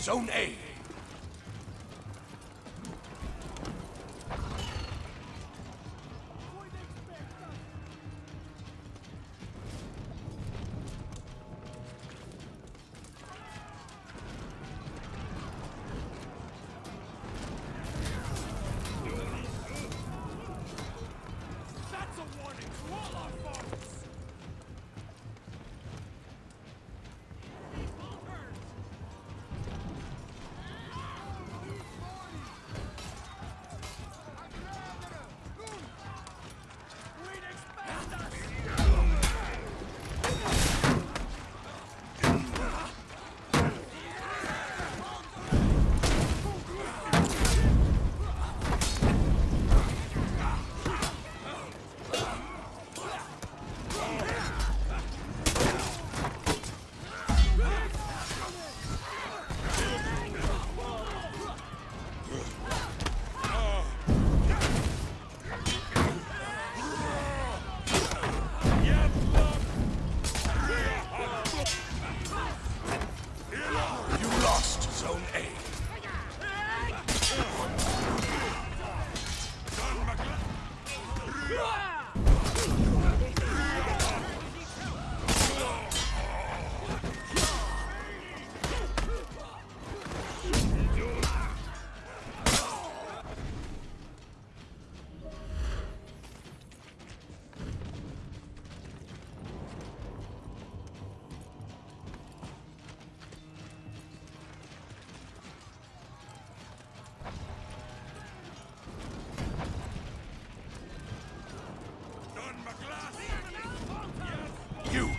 Zone. A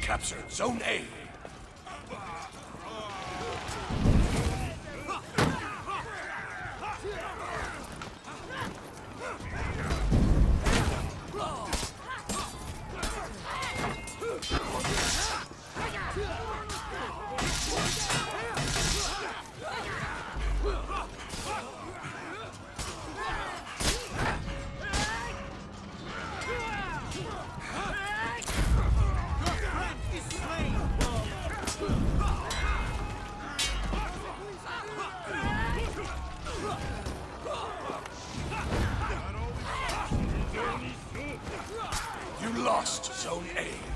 captured Zone A. lost Zone A.